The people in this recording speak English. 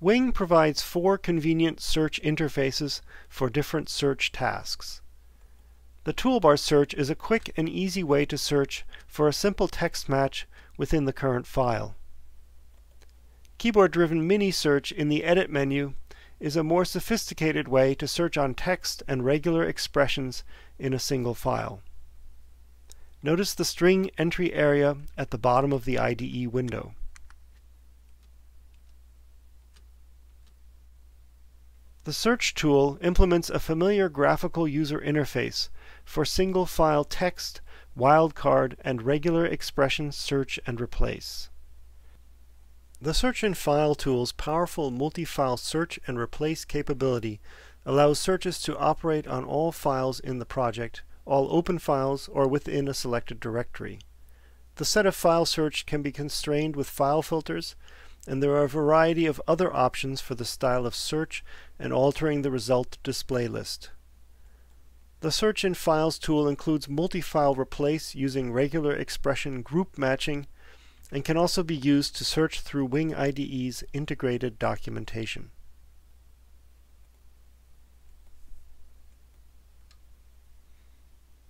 Wing provides four convenient search interfaces for different search tasks. The toolbar search is a quick and easy way to search for a simple text match within the current file. Keyboard-driven mini search in the Edit menu is a more sophisticated way to search on text and regular expressions in a single file. Notice the string entry area at the bottom of the IDE window. The Search tool implements a familiar graphical user interface for single file text, wildcard, and regular expression search and replace. The Search in File tool's powerful multi-file search and replace capability allows searches to operate on all files in the project, all open files, or within a selected directory. The set of file search can be constrained with file filters, and there are a variety of other options for the style of search and altering the result display list. The Search in Files tool includes multi-file replace using regular expression group matching and can also be used to search through Wing IDE's integrated documentation.